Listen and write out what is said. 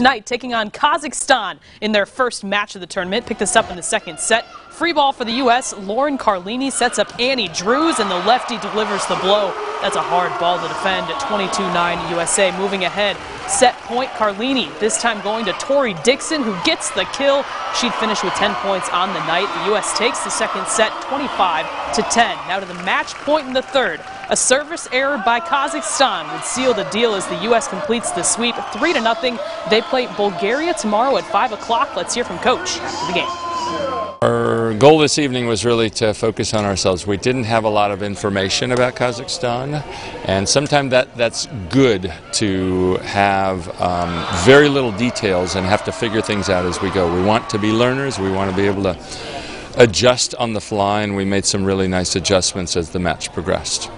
Tonight, taking on Kazakhstan in their first match of the tournament. Pick this up in the second set. Free ball for the U.S. Lauren Carlini sets up Annie Drews, and the lefty delivers the blow. That's a hard ball to defend at 22-9 USA. Moving ahead, set point Carlini, this time going to Tori Dixon, who gets the kill. She'd finish with 10 points on the night. The U.S. takes the second set 25-10. Now to the match point in the third. A service error by Kazakhstan would seal the deal as the U.S. completes the sweep 3 to nothing. They play Bulgaria tomorrow at 5 o'clock. Let's hear from Coach after the game. Our goal this evening was really to focus on ourselves. We didn't have a lot of information about Kazakhstan, and sometimes that, that's good to have um, very little details and have to figure things out as we go. We want to be learners, we want to be able to adjust on the fly, and we made some really nice adjustments as the match progressed.